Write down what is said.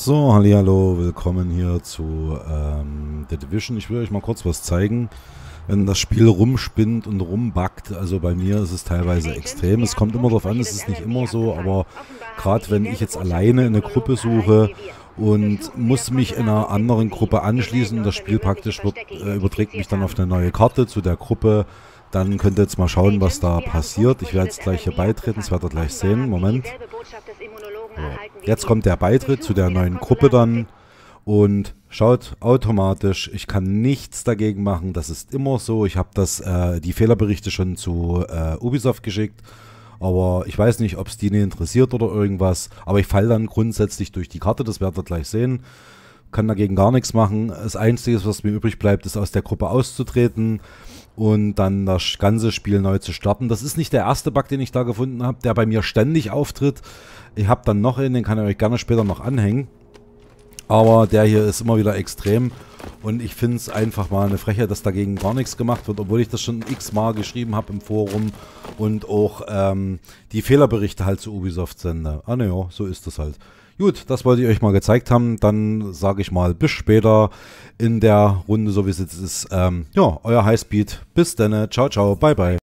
So, hallo, willkommen hier zu ähm, The Division. Ich will euch mal kurz was zeigen. Wenn das Spiel rumspinnt und rumbackt, also bei mir ist es teilweise extrem. Es kommt immer darauf an, es ist nicht immer so, aber gerade wenn ich jetzt alleine eine Gruppe suche und muss mich in einer anderen Gruppe anschließen, das Spiel praktisch wird, äh, überträgt mich dann auf eine neue Karte zu der Gruppe, dann könnt ihr jetzt mal schauen, was da passiert. Ich werde jetzt gleich hier beitreten, das werdet ihr gleich sehen. Moment. Jetzt kommt der Beitritt zu der neuen Gruppe dann. Und schaut automatisch, ich kann nichts dagegen machen. Das ist immer so. Ich habe das äh, die Fehlerberichte schon zu äh, Ubisoft geschickt. Aber ich weiß nicht, ob es die nicht interessiert oder irgendwas. Aber ich falle dann grundsätzlich durch die Karte, das werdet ihr gleich sehen. Kann dagegen gar nichts machen. Das Einzige, was mir übrig bleibt, ist aus der Gruppe auszutreten und dann das ganze Spiel neu zu starten. Das ist nicht der erste Bug, den ich da gefunden habe, der bei mir ständig auftritt. Ich habe dann noch einen, den kann ich euch gerne später noch anhängen. Aber der hier ist immer wieder extrem und ich finde es einfach mal eine Frechheit, dass dagegen gar nichts gemacht wird, obwohl ich das schon x-mal geschrieben habe im Forum und auch ähm, die Fehlerberichte halt zu Ubisoft sende. Ah ne, so ist das halt. Gut, das wollte ich euch mal gezeigt haben. Dann sage ich mal bis später in der Runde, so wie es jetzt ist. Ähm, ja, euer Highspeed. Bis dann. Ciao, ciao. Bye, bye.